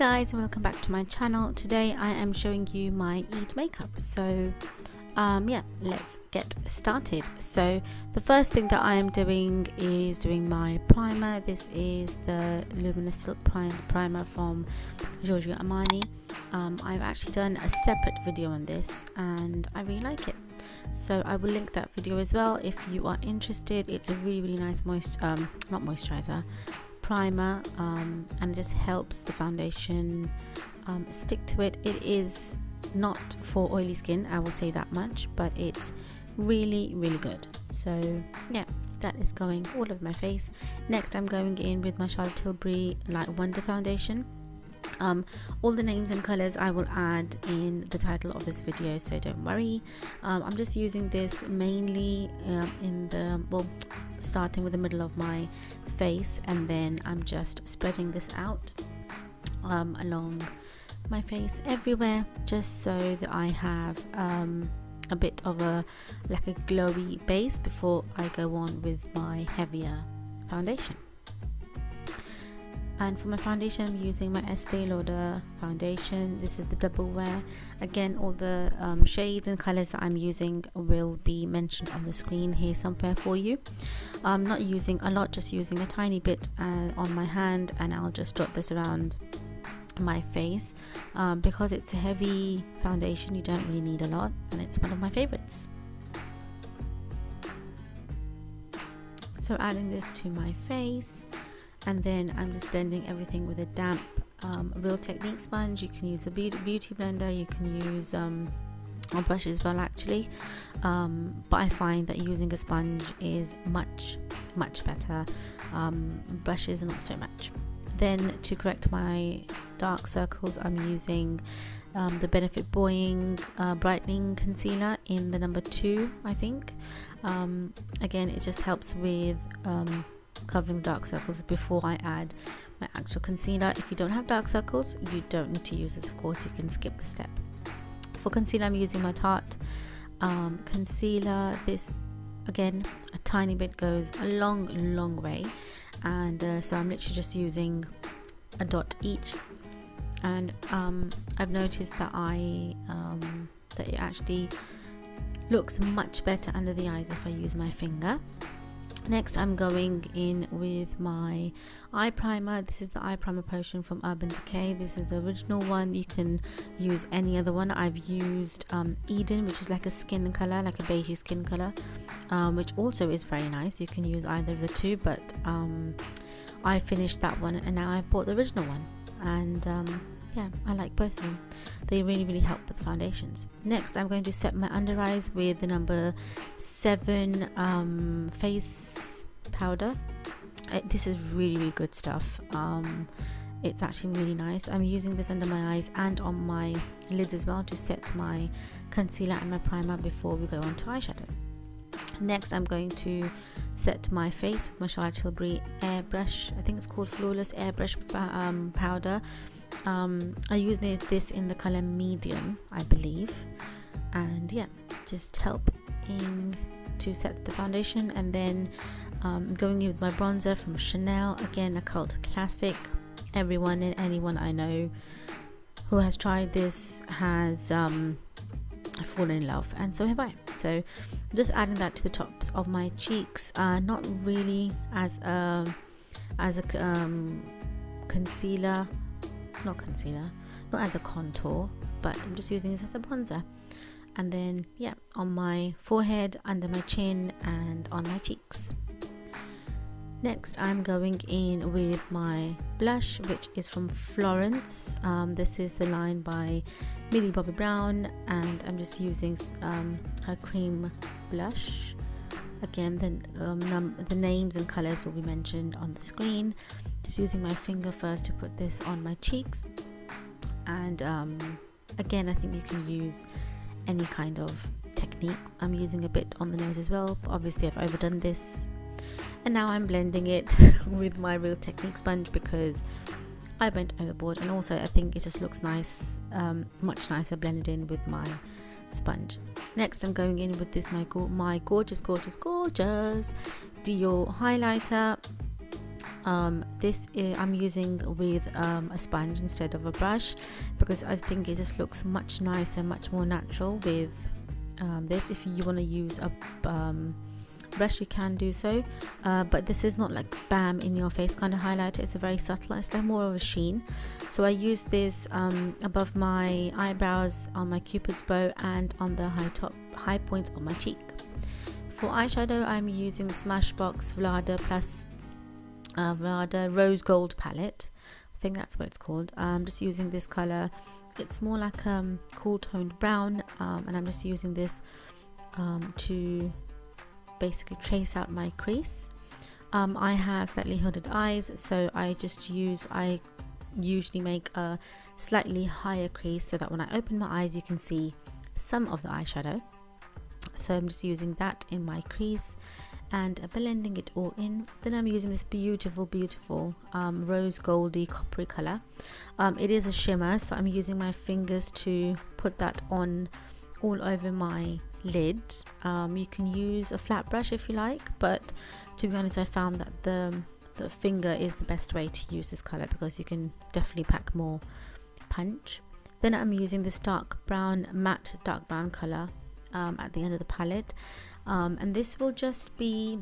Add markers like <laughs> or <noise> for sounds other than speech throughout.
guys and welcome back to my channel. Today I am showing you my Eid makeup. So um, yeah let's get started. So the first thing that I am doing is doing my primer. This is the luminous silk primer from Giorgio Armani. Um, I've actually done a separate video on this and I really like it. So I will link that video as well if you are interested. It's a really really nice moist um, not moisturizer primer um, and it just helps the foundation um, stick to it. It is not for oily skin I will say that much but it's really really good. So yeah that is going all over my face. Next I'm going in with my Charlotte Tilbury Light Wonder foundation. Um, all the names and colors I will add in the title of this video so don't worry. Um, I'm just using this mainly um, in the well starting with the middle of my face and then I'm just spreading this out um, along my face everywhere just so that I have um, a bit of a like a glowy base before I go on with my heavier foundation and for my foundation I'm using my Estee Lauder foundation. This is the double wear. Again all the um, shades and colors that I'm using will be mentioned on the screen here somewhere for you. I'm not using a lot just using a tiny bit uh, on my hand and I'll just dot this around my face. Um, because it's a heavy foundation you don't really need a lot and it's one of my favorites. So adding this to my face and then I'm just blending everything with a damp um, Real Technique sponge. You can use a beauty blender. You can use um, a brush as well actually. Um, but I find that using a sponge is much much better. Um, brushes not so much. Then to correct my dark circles I'm using um, the Benefit Boi-ing uh, Brightening Concealer in the number two I think. Um, again it just helps with covering dark circles before I add my actual concealer. If you don't have dark circles, you don't need to use this, of course, you can skip the step. For concealer, I'm using my Tarte um, concealer. This, again, a tiny bit goes a long, long way. And uh, so I'm literally just using a dot each. And um, I've noticed that I, um, that it actually looks much better under the eyes if I use my finger next I'm going in with my eye primer. This is the eye primer potion from Urban Decay. This is the original one. You can use any other one. I've used um, Eden which is like a skin color like a beige skin color um, which also is very nice. You can use either of the two but um, I finished that one and now I've bought the original one. And um, yeah I like both of them. They really really help with foundations. Next I'm going to set my under eyes with the number 7 um, face powder. Uh, this is really really good stuff. Um, it's actually really nice. I'm using this under my eyes and on my lids as well to set my concealer and my primer before we go on to eyeshadow. Next I'm going to set my face with my Charlotte Tilbury airbrush. I think it's called flawless airbrush um, powder um, I use this in the color medium I believe. And yeah just helping to set the foundation. And then um, going in with my bronzer from Chanel. Again a cult classic. Everyone and anyone I know who has tried this has um, fallen in love. And so have I. So just adding that to the tops of my cheeks. Uh, not really as a as a um, concealer not concealer not as a contour but I'm just using this as a bronzer. And then yeah on my forehead under my chin and on my cheeks. Next I'm going in with my blush which is from Florence. Um, this is the line by Millie Bobby Brown and I'm just using um, her cream blush again the, um, the names and colors will be mentioned on the screen. Just using my finger first to put this on my cheeks. And um, again I think you can use any kind of technique. I'm using a bit on the nose as well. Obviously I've overdone this. And now I'm blending it <laughs> with my real technique sponge because I went overboard. And also I think it just looks nice um, much nicer blended in with my sponge. Next I'm going in with this my, my gorgeous gorgeous gorgeous Dior highlighter. Um, this is, I'm using with um, a sponge instead of a brush because I think it just looks much nicer much more natural with um, this. If you want to use a um, brush you can do so. Uh, but this is not like bam in your face kind of highlighter. It's a very subtle it's like more of a sheen. So I use this um, above my eyebrows on my cupid's bow and on the high top high points of my cheek. For eyeshadow I'm using the Smashbox Vlada plus uh, Vlada Rose Gold palette. I think that's what it's called. I'm just using this color. It's more like a um, cool toned brown um, and I'm just using this um, to basically trace out my crease. Um, I have slightly hooded eyes so I just use I usually make a slightly higher crease so that when I open my eyes you can see some of the eyeshadow. So I'm just using that in my crease and blending it all in. Then I'm using this beautiful beautiful um, rose goldy coppery color. Um, it is a shimmer so I'm using my fingers to put that on all over my lid. Um, you can use a flat brush if you like but to be honest I found that the the finger is the best way to use this color because you can definitely pack more punch. Then I'm using this dark brown matte dark brown color um, at the end of the palette. Um, and this will just be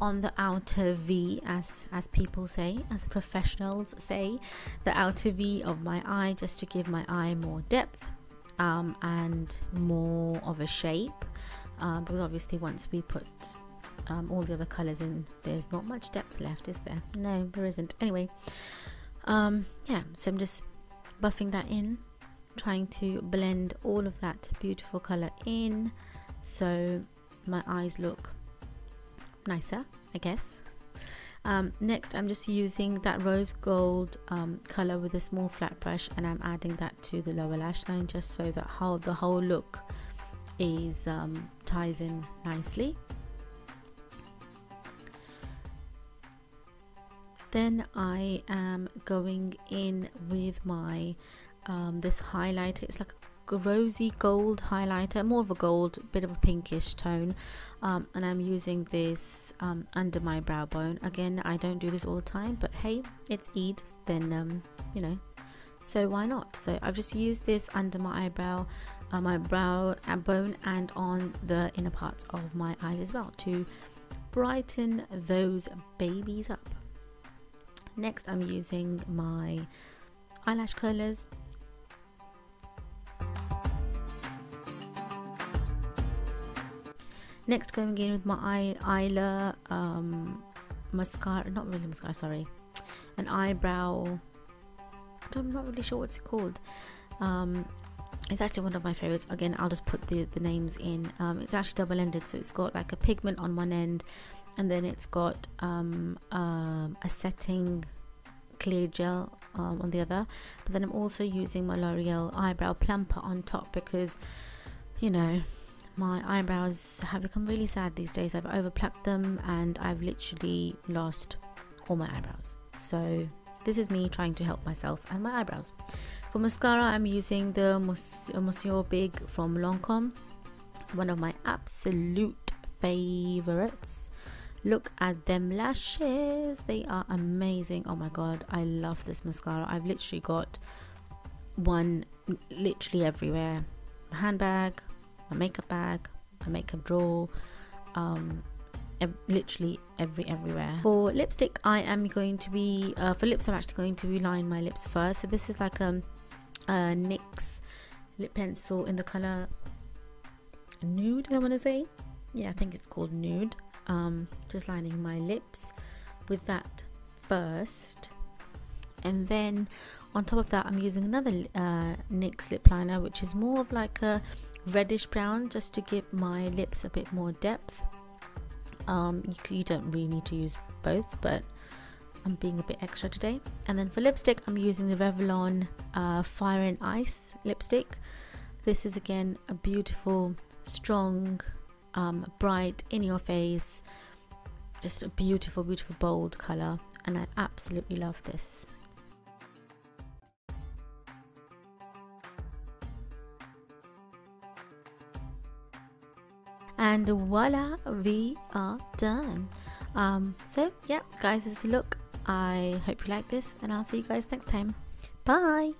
on the outer V as as people say as professionals say the outer V of my eye just to give my eye more depth um, and more of a shape um, because obviously once we put um, all the other colors in there's not much depth left is there? No there isn't. Anyway um, yeah so I'm just buffing that in trying to blend all of that beautiful color in so my eyes look nicer I guess um, next I'm just using that rose gold um, color with a small flat brush and I'm adding that to the lower lash line just so that how the whole look is um, ties in nicely. Then I am going in with my um, this highlighter. It's like a rosy gold highlighter more of a gold bit of a pinkish tone um, and I'm using this um, under my brow bone. Again I don't do this all the time but hey it's Eid then um, you know so why not? So I've just used this under my eyebrow uh, my brow bone and on the inner parts of my eyes as well to brighten those babies up. Next I'm using my eyelash curlers next going in with my eye eyeliner um, mascara not really mascara sorry. An eyebrow I'm not really sure what's it called. Um, it's actually one of my favorites. Again I'll just put the, the names in. Um, it's actually double-ended so it's got like a pigment on one end and then it's got um, um, a setting clear gel um, on the other. But then I'm also using my L'Oreal eyebrow plumper on top because you know my eyebrows have become really sad these days. I've overplucked them and I've literally lost all my eyebrows. So this is me trying to help myself and my eyebrows. For mascara, I'm using the Monsieur Big from Lancome. One of my absolute favorites. Look at them lashes. They are amazing. Oh my god, I love this mascara. I've literally got one literally everywhere. handbag, my makeup bag, my makeup drawer, um, ev literally every everywhere. For lipstick, I am going to be uh, for lips. I'm actually going to be line my lips first. So this is like um, a, a NYX lip pencil in the color nude. I want to say, yeah, I think it's called nude. Um, just lining my lips with that first, and then on top of that, I'm using another uh, NYX lip liner, which is more of like a reddish brown just to give my lips a bit more depth. Um, you, you don't really need to use both but I'm being a bit extra today. And then for lipstick I'm using the Revlon uh, Fire and Ice lipstick. This is again a beautiful strong um, bright in your face just a beautiful beautiful bold color and I absolutely love this and voila we are done um, so yeah guys this is a look I hope you like this and I'll see you guys next time. Bye!